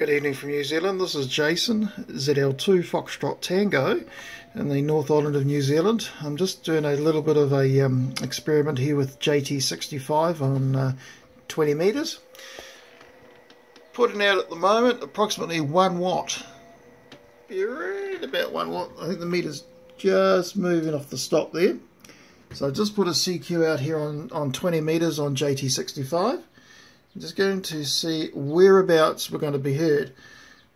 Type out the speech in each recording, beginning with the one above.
Good evening from New Zealand. This is Jason, ZL2 Foxtrot Tango in the North Island of New Zealand. I'm just doing a little bit of a um, experiment here with JT65 on uh, 20 metres. Putting out at the moment approximately 1 watt. Be right about 1 watt. I think the meter's just moving off the stop there. So I just put a CQ out here on, on 20 metres on JT65. I'm just going to see whereabouts we're going to be heard.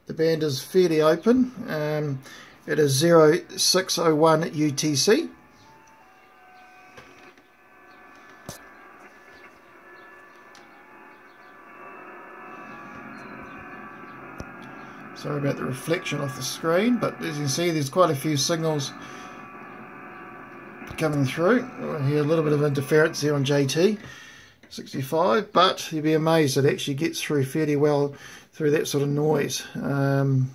The band is fairly open. Um, it is 0601 UTC. Sorry about the reflection off the screen, but as you can see there's quite a few signals coming through. I hear a little bit of interference here on JT. 65 but you'd be amazed it actually gets through fairly well through that sort of noise. Um,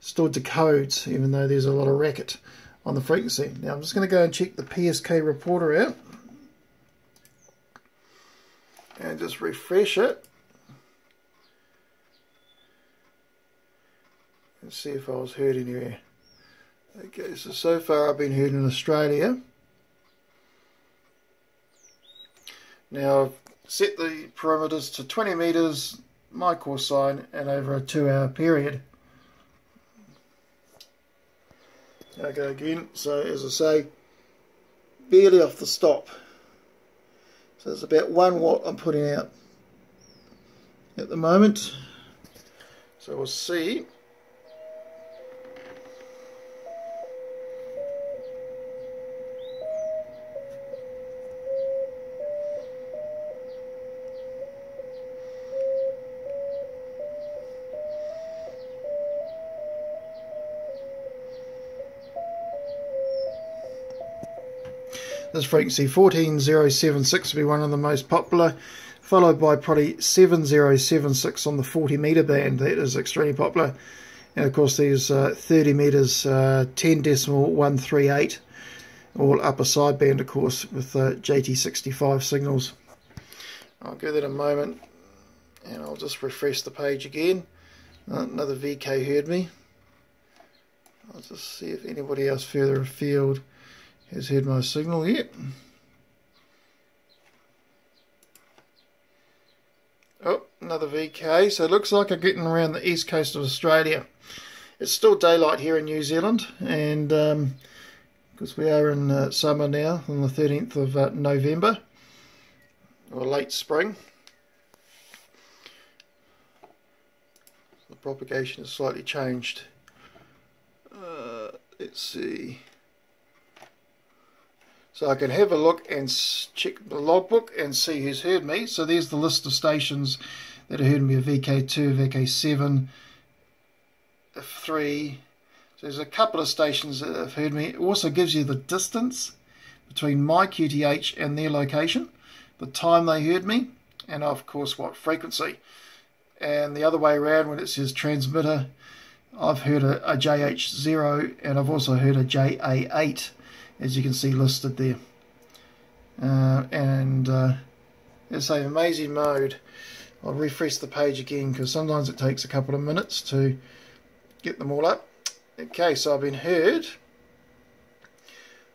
still decodes even though there's a lot of racket on the frequency. Now I'm just going to go and check the PSK reporter out and just refresh it and see if I was heard anywhere. Okay so so far I've been heard in Australia Now I've set the parameters to 20 meters, my call sign, and over a two hour period. Okay, again, so as I say, barely off the stop. So it's about one watt I'm putting out at the moment. So we'll see This frequency 14076 will be one of the most popular, followed by probably 7076 on the 40 meter band. That is extremely popular. And of course, these uh, 30 meters, uh, 10 decimal 138, all upper sideband, of course, with uh, JT65 signals. I'll give that a moment and I'll just refresh the page again. Uh, another VK heard me. I'll just see if anybody else further afield has heard my signal yet. Oh, another VK. So it looks like I'm getting around the east coast of Australia. It's still daylight here in New Zealand, and um, because we are in uh, summer now, on the 13th of uh, November, or late spring. The propagation has slightly changed. Uh, let's see. So I can have a look and check the logbook and see who's heard me. So there's the list of stations that heard me VK2, VK7, F3. So there's a couple of stations that have heard me. It also gives you the distance between my QTH and their location, the time they heard me, and of course what frequency. And the other way around when it says transmitter, I've heard a, a JH0 and I've also heard a JA8 as you can see listed there. Uh, and uh, it's a amazing mode. I'll refresh the page again because sometimes it takes a couple of minutes to get them all up. Okay, so I've been heard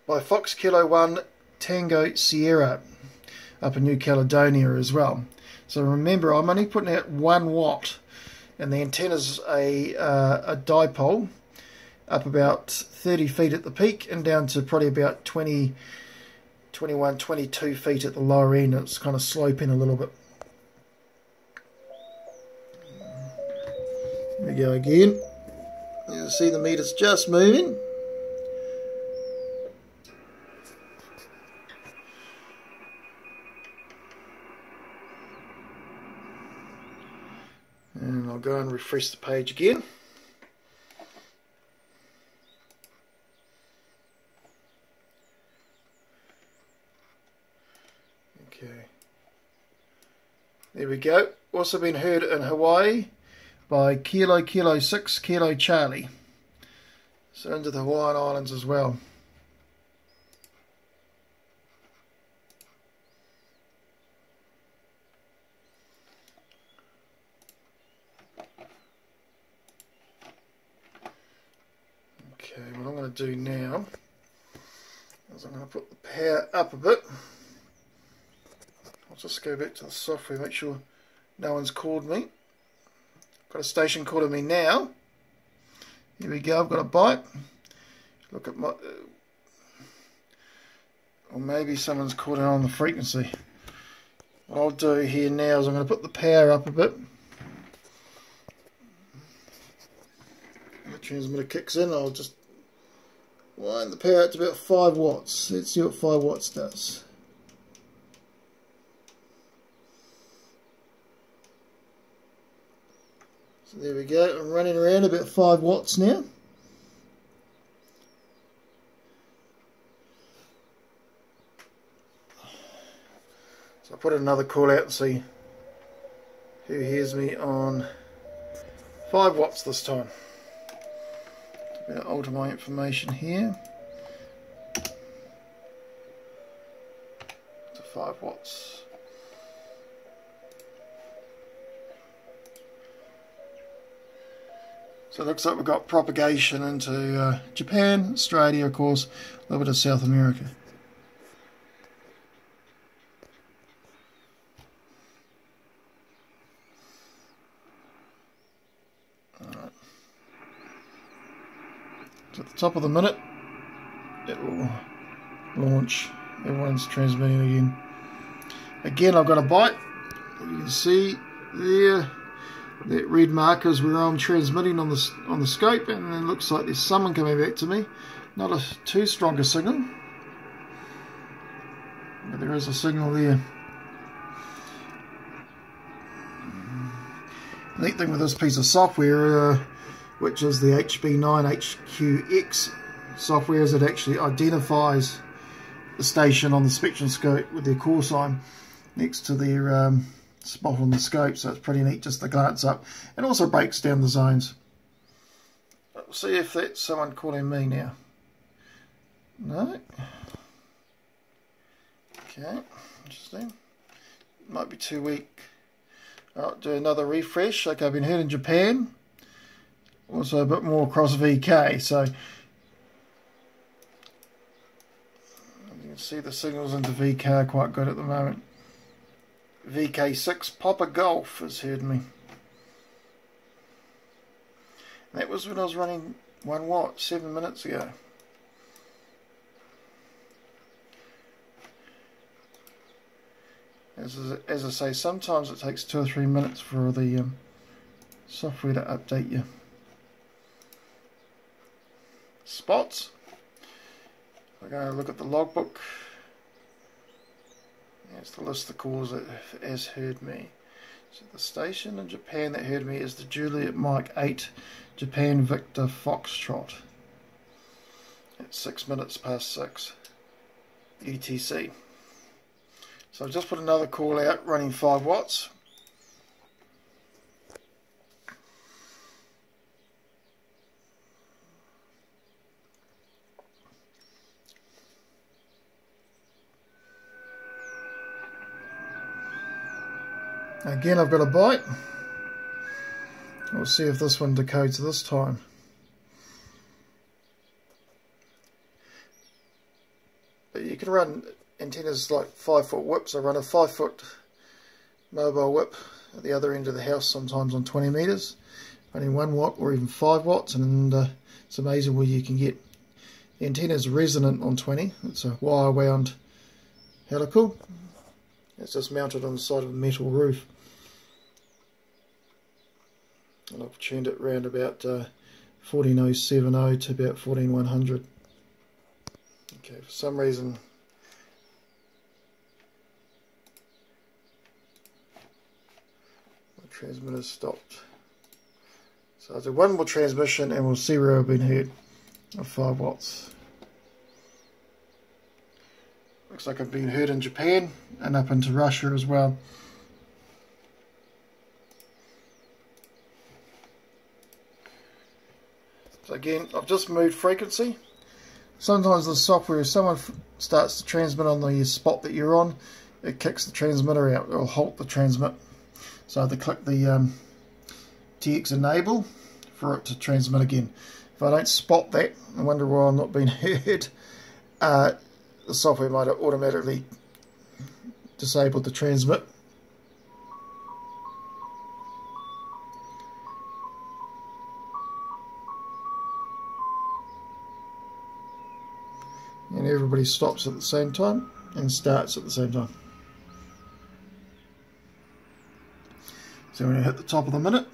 by Fox Kilo 1 Tango Sierra up in New Caledonia as well. So remember, I'm only putting out one watt, and the antenna's a, uh, a dipole up about 30 feet at the peak and down to probably about 20, 21, 22 feet at the lower end. It's kind of sloping a little bit. There we go again. You see the meter's just moving. And I'll go and refresh the page again. Okay. There we go. Also been heard in Hawaii by Kilo Kilo 6 Kilo Charlie. So into the Hawaiian Islands as well. Okay, what I'm going to do now is I'm going to put the power up a bit. Just go back to the software, make sure no one's called me. Got a station calling me now. Here we go, I've got a bite. Look at my... Uh, or maybe someone's caught it on the frequency. What I'll do here now is I'm going to put the power up a bit. The transmitter kicks in, I'll just wind the power up to about 5 watts. Let's see what 5 watts does. So there we go, I'm running around about 5 watts now. So I'll put another call out and see who hears me on 5 watts this time. alter my information here. To 5 watts. So it looks like we've got propagation into uh, Japan, Australia, of course, a little bit of South America. Alright. So at the top of the minute, it will launch. Everyone's transmitting again. Again, I've got a bite. You can see there that red markers where I'm transmitting on the on the scope and it looks like there's someone coming back to me. Not a too strong a signal. But there is a signal there. The neat thing with this piece of software uh, which is the HB9HQX software is it actually identifies the station on the spectrum scope with their call sign next to their um, spot on the scope, so it's pretty neat just to glance up. And also breaks down the zones. We'll see if that's someone calling me now. No. Okay, interesting. Might be too weak. I'll do another refresh. Okay, I've been heard in Japan. Also a bit more across VK, so you can see the signals into VK quite good at the moment. VK6 Papa Golf has heard me. That was when I was running 1 watt, 7 minutes ago. As, as I say, sometimes it takes 2 or 3 minutes for the um, software to update you. Spots. We're going to look at the logbook. It's the list of calls that has heard me. So the station in Japan that heard me is the Juliet Mike 8 Japan Victor Foxtrot. It's 6 minutes past 6 UTC. So I've just put another call out running 5 watts. Again, I've got a bite. We'll see if this one decodes this time. But you can run antennas like 5 foot whips. I run a 5 foot mobile whip at the other end of the house sometimes on 20 meters running 1 watt or even 5 watts and uh, it's amazing where you can get the antenna is resonant on 20 it's a wire wound helical it's just mounted on the side of a metal roof. And I've tuned it around about uh, 14070 to about 14100. Okay, for some reason my transmitter stopped. So I'll do one more transmission and we'll see where I've been hit of 5 watts. Looks like I've been heard in Japan and up into Russia as well. So again, I've just moved frequency. Sometimes the software, if someone starts to transmit on the spot that you're on, it kicks the transmitter out. It'll halt the transmit. So I have to click the um, TX enable for it to transmit again. If I don't spot that, I wonder why I'm not being heard. Uh, the software might have automatically disabled the transmit. And everybody stops at the same time and starts at the same time. So when I hit the top of the minute,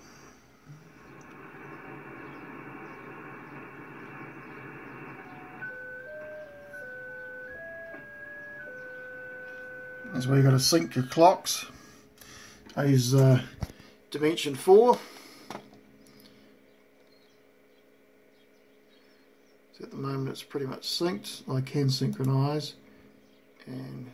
is where you've got to sync your clocks. I use uh, Dimension 4. So at the moment it's pretty much synced. I can synchronize and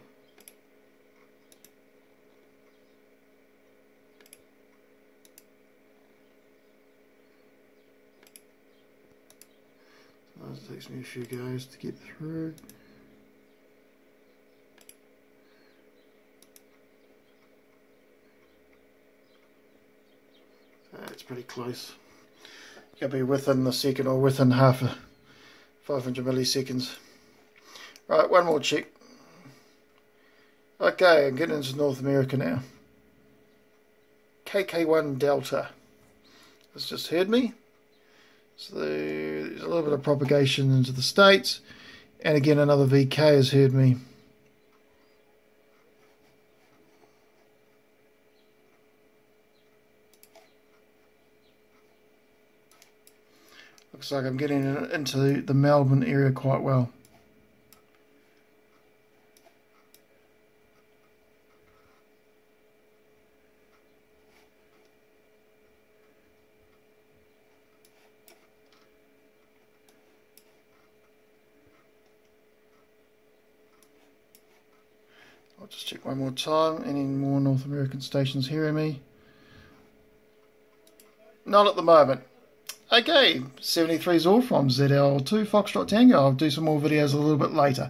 it takes me a few goes to get through. That's pretty close. You'll be within the second or within half a 500 milliseconds. Right, one more check. Okay, I'm getting into North America now. KK1 Delta has just heard me. So there's a little bit of propagation into the States. And again, another VK has heard me. Looks like I'm getting into the Melbourne area quite well. I'll just check one more time. Any more North American stations hearing me? Not at the moment. Okay, 73 is all from ZL2 Foxtrot Tango. I'll do some more videos a little bit later.